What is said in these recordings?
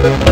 Oh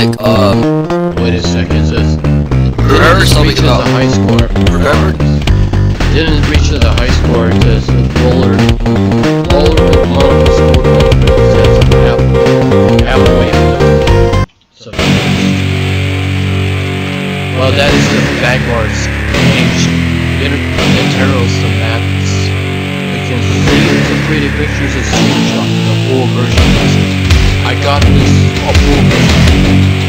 like um Wait a second, says remember something about the high score. remember Didn't reach the high score. It says roller, roller monk scored one. It says halfway. So, well, that is the Vanguard's age. Internals of madness. You can see some pretty pictures of screenshot the full version. I got this. Oh, A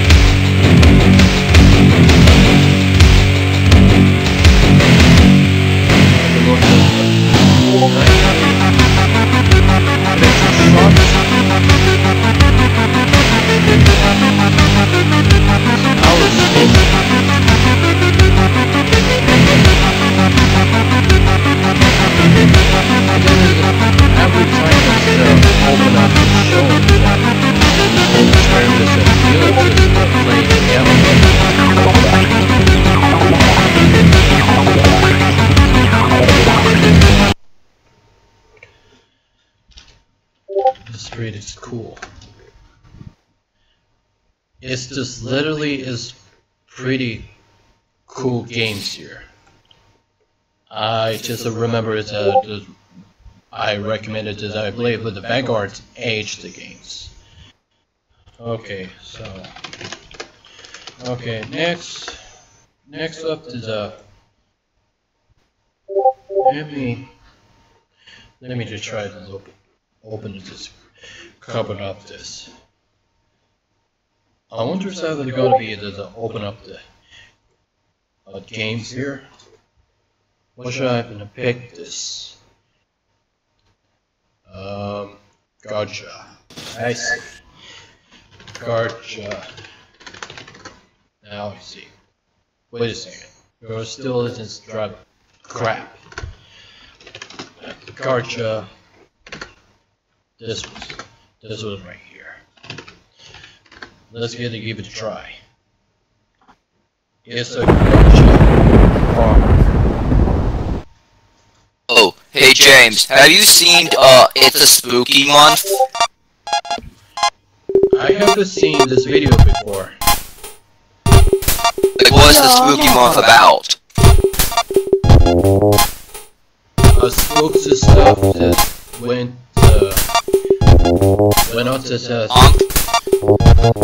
It's just literally is pretty cool games here. I just remember that the, I recommended that I believe with the Vanguard Age the games. Okay, so okay next next up is uh let me let me just try to open open this cover up this. I wonder if they're going to be able to open up the uh, games here. What should I have to pick this? Um, gotcha. I see. Gotcha. Now I see. Wait a second. There still isn't crap. Gotcha. This was this was right. Let's get to give it a try. It's a gotcha. Oh, hey James, have you seen uh It's a Spooky Month? I haven't seen this video before. Like what's the spooky month about? Uh, spooks and stuff that went uh, went on to uh, Um, scary stuff. What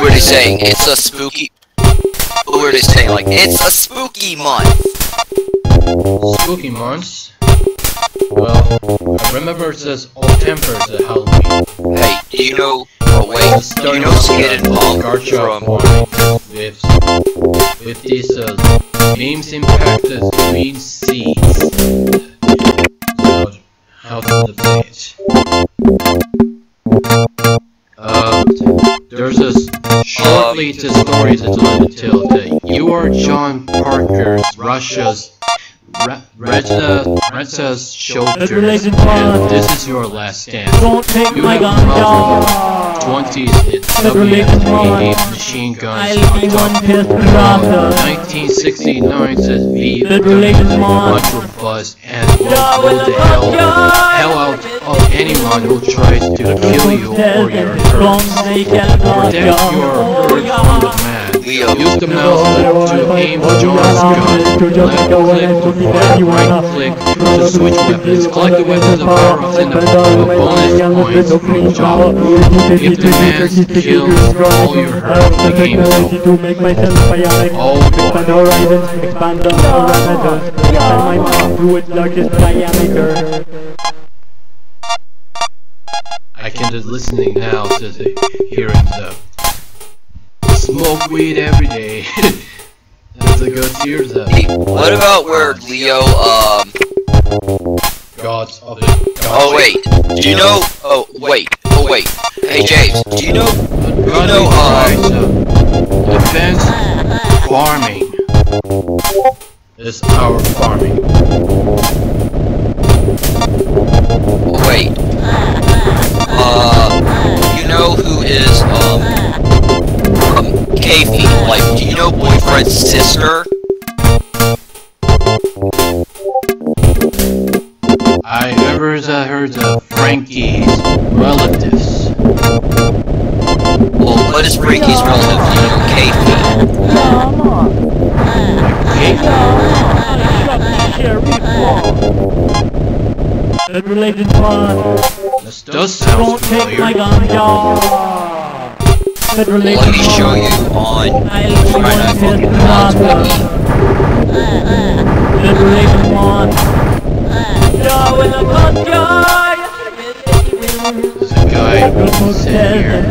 are they saying? It's a spooky What are they saying? Like, it's a spooky month! Spooky months. Well, I remember it says all tempers at Halloween. Hey, do you know oh wait, do you know Monk Garchomp from with with these uh, beams impacted green seeds. To play it? Uh, there's a s- shortly the story to tell tell that you are John Parker's Russia's Reza Reza's shoulder, and this is your last stand. Don't take You my gun, dog. 20s in Regulation WMD machine guns I'll be one top. pissed 1969 says V much robust and blow the hell, gun. hell out of anyone who tries to kill you or your herds. Protect your herd from the man. Leo, Use the mouse to aim John's gun. Left click to fire, right click to switch weapons. Collect the weapons and power-ups in the bonus points from John. If the man kills all your herd, the game is over. to make myself bionic. Oh Expand boy. horizons, expand the parameters. Extend my mind to its largest diameter. I can just listening now to the hearing the smoke weed every day. That's a good hear the hey, what about where Leo, um, gods of the gods. oh wait, do you know, oh wait, oh wait, hey James, do you know, God know, uh, uh, defense farming is our farming. Know boyfriend's sister? I ever uh, heard of Frankie's relatives. Well, what is Frankie's relative to you, Kafie? That related one. This does sound Don't take my familiar. gun, y'all. Let me show you on Chrono Fucking Guy, sit here,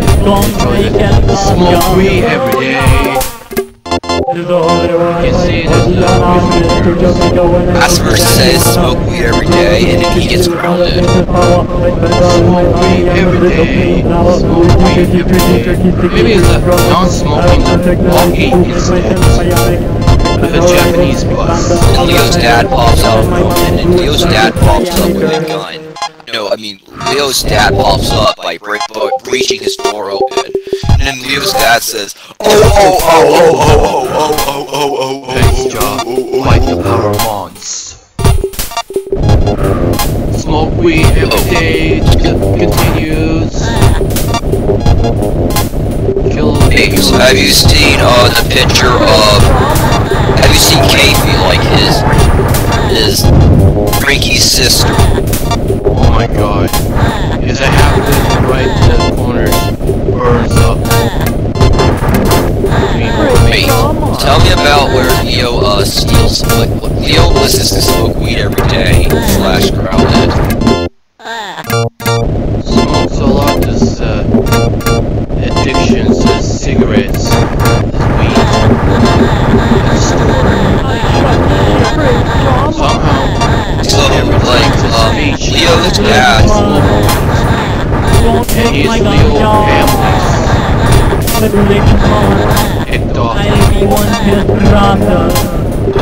smoke weed every day. You can see this stuff. Asper says smoke weed every day and then he gets grounded. Every day. Smoke weed every day. Maybe it's a non-smoking walking instead. With a Japanese bus. And Leo's dad pops out and Leo's dad pops up with a gun. I mean Leo's dad pops up by bre- breaching his door open. And then Leo's dad says, Oh oh oh oh oh oh oh oh oh oh Thanks, job. Fight the power mons. Smoke weed every day. Continues. Kill have you seen uh the picture of have you seen Kafie like his his Frankie's sister? Oh my god. Is it happening right to the corners? Burns up. Wait, tell me about where Leo uh steals what, Leo listens to smoke weed every day slash grounded.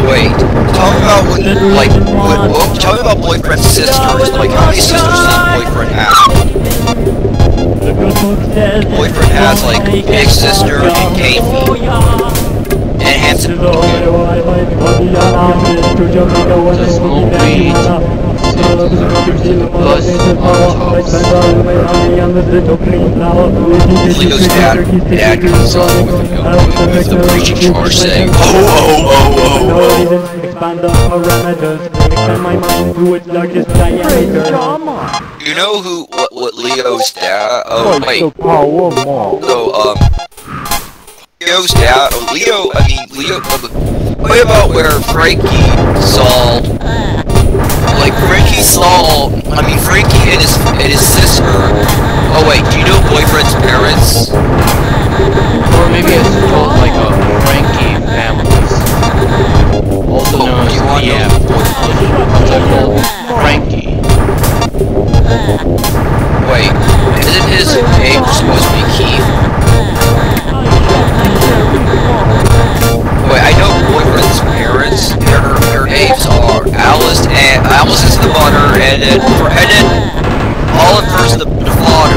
Wait, talk about what, like, what, what, talk about boyfriend sisters, like, how many sisters does boyfriend have? Boyfriend has, like, big sister and Kate. And handsome. Okay. Just smoke weed marijuana. Sit to the on top. Leo's dad, dad comes up with, you know, with the preaching charge saying, Oh oh oh oh oh. Expand the parameters, extend my mind to its largest diameter. You know who what, what Leo's dad? Oh wait, power so um, Leo's dad. Oh, Leo. I mean Leo. Uh, what about where Frankie saw? Like Frankie saw. I mean Frankie and his and his sister. Oh wait, do you know boyfriend's parents? Or maybe it's called like a Frankie family. Also We're headed all in first the, the vlog